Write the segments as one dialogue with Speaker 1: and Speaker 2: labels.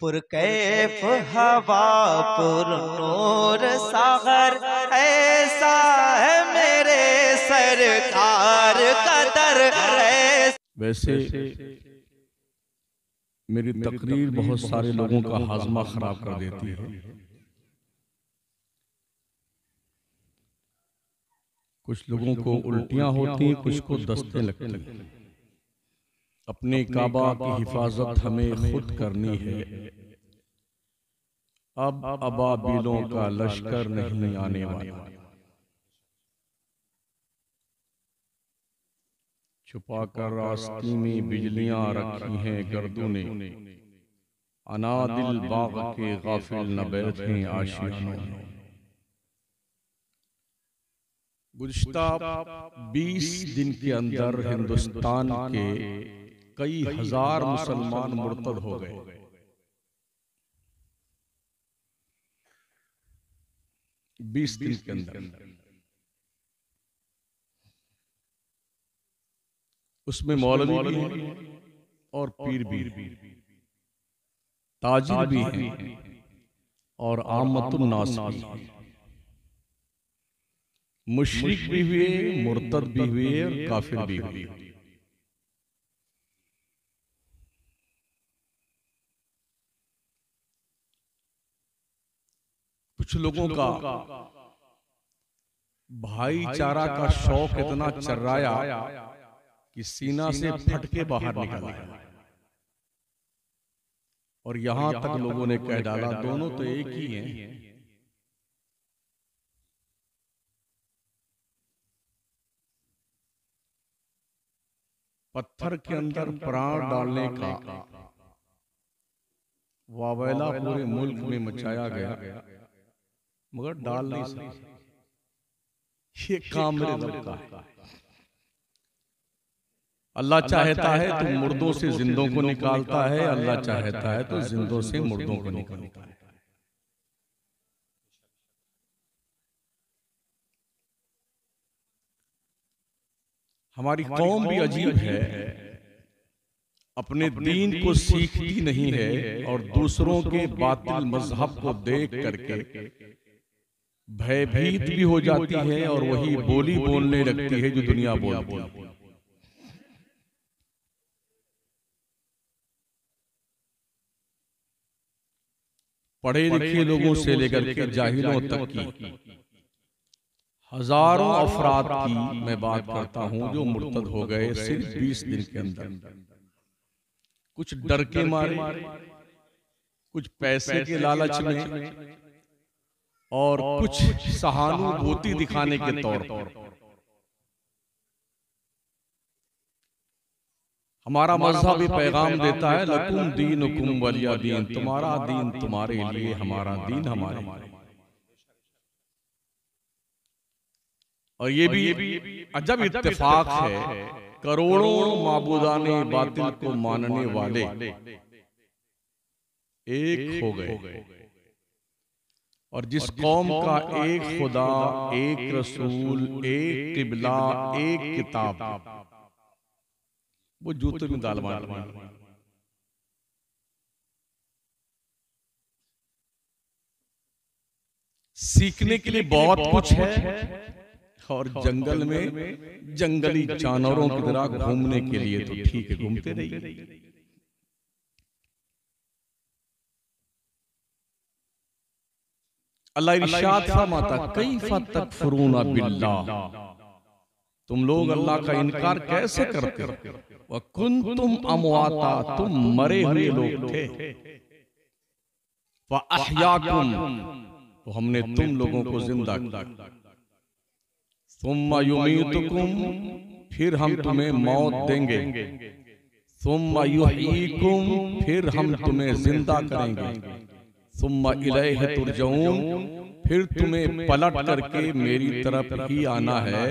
Speaker 1: पुरकैफ हवा पुर नूर सागर ऐसा है मेरे सरकार कदर
Speaker 2: वैसे मेरी तकरीर बहुत सारे लोगों का हाजमा खराब कर देती है। कुछ लोगों को उल्टियाँ होती हैं कुछ को दस्ते लगती। हैं अपने काबा की हिफाजत हमें खुद करनी है। अब अबाबिलों का लश्कर नहीं आने वाला। छुपाकर आस्ती में बिजलियाँ रखी हैं गर्दों ने। अनादिल बाग के गाफिल न बैठे आशियानों। में गुज़श्ता 20 दिन के अंदर हिंदुस्तान के कई हज़ार मुसलमान मुर्तद हो गए। बीस दिन के अंदर। उसमें मौलवी भी हैं और पीर भी ताजिर भी हैं और आमतुन्नास भी हैं। मुशरिक भी हुए मुर्तद भी हुए और काफिर भी हुए। कुछ लोगों का। भाईचारा का शौक इतना चर्राया कि सीना से फट के बाहर निकल। आया और यहाँ तक लोगों ने कह डाला दोनों तो एक ही हैं। पत्थर के अंदर प्राण डालने का। वावेला पूरे मुल्क में मचाया गया। मगर डाल नहीं सकते। ये काम मेरे का है अल्लाह चाहता है तो मुर्दों से जिंदों को निकालता है अल्लाह चाहता है तो जिंदों से मुर्दों को निकालता है। हमारी कौम भी अजीब है। अपने दीन को सीखती नहीं है और दूसरों के बातिल मज़हब को देख करके भयभीत भी हो जाती है और वही बोली बोलने लगती है जो दुनिया बोलती है। पढ़े लिखे लोगों से लेकर के जाहिलों तक की। हज़ारों अफराद की मैं बात करता हूँ जो मुर्तद हो गए सिर्फ़ बीस दिन के अंदर। कुछ डर के मारे कुछ पैसे के लालच में और कुछ सहानुभूति दिखाने के तौर पर। हमारा मज़हब भी पैगाम देता है लकुम दीन हुकुम वलिया दीन तुम्हारा दीन तुम्हारे लिए हमारा दीन हमारे और ये भी अजब इत्तेफाक है करोड़ों माबूदाने बातिल को मानने वाले एक हो गए। और जिस कौम का एक खुदा एक रसूल एक किबला एक किताब। वो जूते में दाल मार सीखने के लिए बहुत कुछ है और जंगल में जंगली जानवरों की तरह घूमने के लिए तो ठीक है घूमते रहिए। अल्लाह इरशाद फरमाता तुम लोग अल्लाह का इनकार कैसे करते? कुन तुम अमवाता तुम मरे हुए लोग थे। तो हमने तुम लोगों को ज़िंदा किया। तुम युमीतुकुम फिर हम तुम्हें मौत देंगे। तुम युहीकुम फिर हम तुम्हें ज़िंदा करेंगे। इलैह तुरजऊन। फिर तुम्हें पलट करके मेरी तरफ़ ही आना है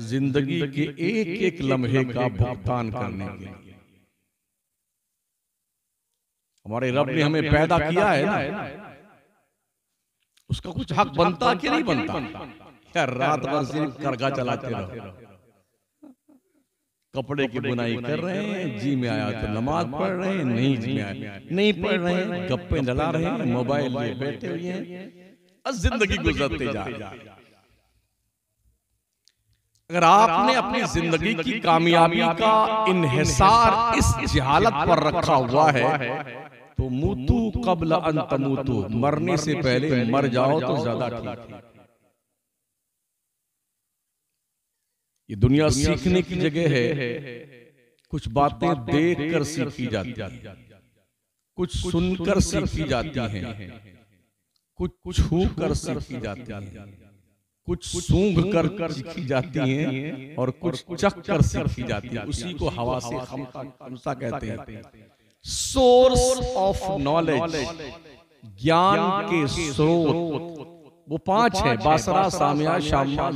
Speaker 2: ज़िंदगी के एक एक लम्हे का भुगतान करने के लिए। हमारे रब ने हमें पैदा किया है ना। उसका कुछ हक बनता कि नहीं बनता? क्या रात भर सिर्फ़ करगा चलाते रहो। कपड़े की बुनाई कर रहे हैं जी में आया तो नमाज़ पढ़ रहे हैं नहीं जी में आया। नहीं पढ़ रहे हैं गप्पे लड़ा रहे हैं मोबाइल लिए बैठे हुए हैं ज़िंदगी गुजरते जा रहे हैं। अगर आपने अपनी ज़िंदगी की कामयाबी का इन्हिसार इस जहालत पर रखा हुआ है तो मुतु कबल अन तमुतु मरने से पहले मर जाओ तो ज़्यादा ठीक। है ये दुनिया सीखने की जगह है। कुछ बातें देख कर सीखी जाती है। कुछ सुनकर सीखी जाती हैं। कुछ कुछ छू कर सीखी जाती है। कुछ सूंघ कर सीखी जाती हैं और कुछ चख कर सीखी जाती है। उसी को हवा से खमसा कहते हैं। सोर्स ऑफ़ नॉलेज ज्ञान के स्रोत। वो पाँच है। बासरा सामिया शामा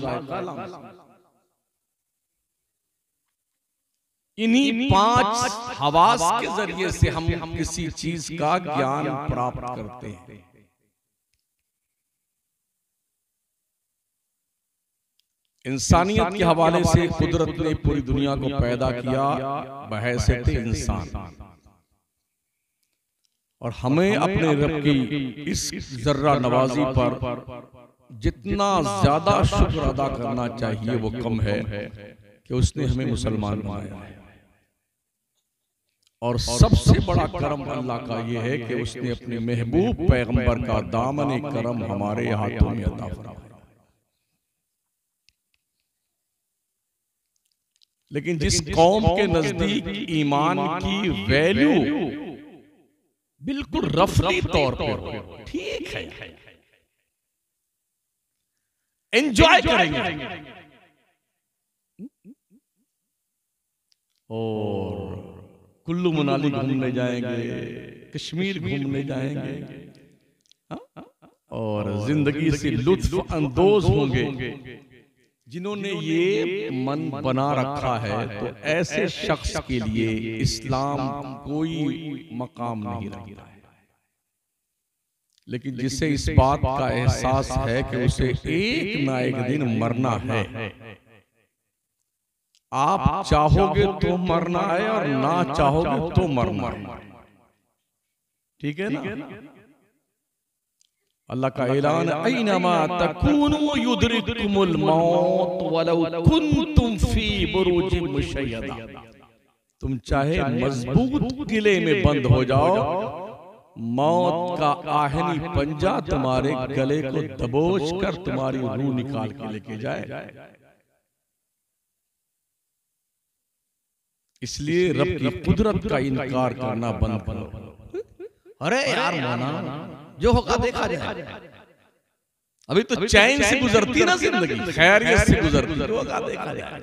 Speaker 2: इन्हीं पाँच हवास के ज़रिए से हम किसी चीज़ का ज्ञान प्राप्त करते हैं। इंसानियत के हवाले से कुदरत ने पूरी दुनिया को पैदा किया बहैसियत इंसान। और हमें अपने रब की इस जर्रा नवाजी पर जितना ज़्यादा शुक्र अदा करना चाहिए वो कम है कि उसने हमें मुसलमान बनाया है। और सबसे बड़ा करम अल्लाह का ये है कि उसने अपने महबूब पैगंबर का दामन करम हमारे हाथों में फरमाया। लेकिन जिस कौम के नज़दीक ईमान की वैल्यू बिल्कुल रफली तौर पर ठीक है। एंजॉय करेंगे। और कुल्लू मनाली घूमने जाएँगे कश्मीर घूमने जाएँगे। हाँ? और ज़िंदगी से लुत्फ अंदोज होंगे। जिन्होंने ये मन बना रखा है तो ऐसे शख्स के लिए इस्लाम कोई मकाम नहीं रखता। है लेकिन जिसे इस बात का एहसास है कि उसे एक ना एक दिन मरना है। आप चाहोगे तो मरना है और ना चाहोगे तो मरना है। ठीक है ना? अल्लाह का ऐलान ऐनमा तकूनु युदरिकुमुल मौत वलौ कुंतुम फ़ी बुरूजिम मुशय्यदा तुम चाहे मज़बूत किले में बंद हो जाओ। मौत का आहनी पंजा तुम्हारे गले को दबोच कर तुम्हारी रूह निकाल के लेके जाए। इसलिए रब की कुदरत का इनकार करना बंद करो।
Speaker 1: अरे यार माना जो होगा देखा जाए।
Speaker 2: अभी तो चैन से गुजरती ना ज़िंदगी। खैरियत से गुजरती। होगा देखा जाए।